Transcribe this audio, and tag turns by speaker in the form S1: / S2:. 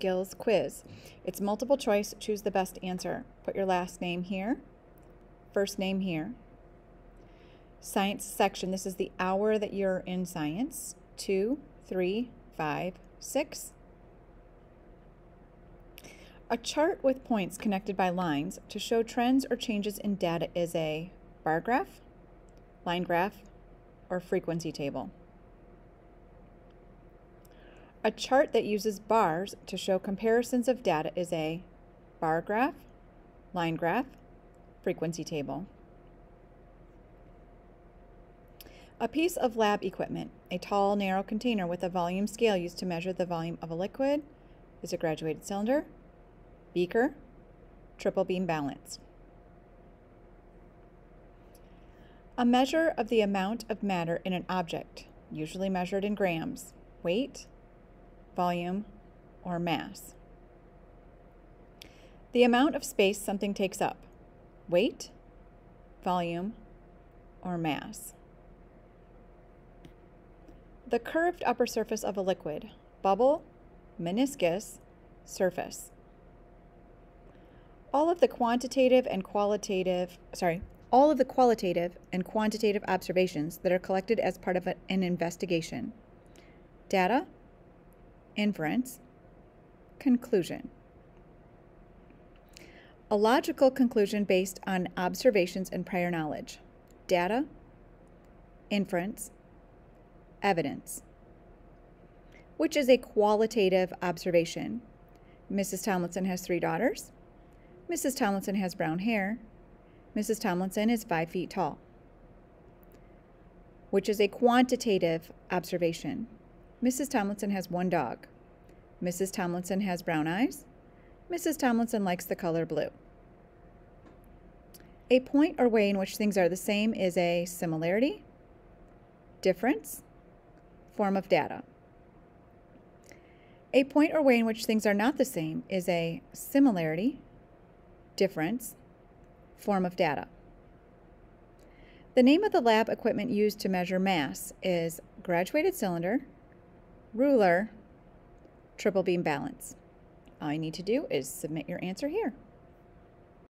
S1: skills quiz. It's multiple choice, choose the best answer. Put your last name here, first name here. Science section, this is the hour that you're in science. Two, three, five, six. A chart with points connected by lines to show trends or changes in data is a bar graph, line graph, or frequency table. A chart that uses bars to show comparisons of data is a bar graph, line graph, frequency table. A piece of lab equipment, a tall, narrow container with a volume scale used to measure the volume of a liquid, is a graduated cylinder, beaker, triple beam balance. A measure of the amount of matter in an object, usually measured in grams, weight, volume, or mass. The amount of space something takes up, weight, volume, or mass. The curved upper surface of a liquid, bubble, meniscus, surface. All of the quantitative and qualitative, sorry, all of the qualitative and quantitative observations that are collected as part of an investigation. Data, inference, conclusion. A logical conclusion based on observations and prior knowledge. Data, inference, evidence. Which is a qualitative observation. Mrs. Tomlinson has three daughters. Mrs. Tomlinson has brown hair. Mrs. Tomlinson is five feet tall. Which is a quantitative observation. Mrs. Tomlinson has one dog. Mrs. Tomlinson has brown eyes. Mrs. Tomlinson likes the color blue. A point or way in which things are the same is a similarity, difference, form of data. A point or way in which things are not the same is a similarity, difference, form of data. The name of the lab equipment used to measure mass is graduated cylinder, ruler, triple beam balance. All you need to do is submit your answer here.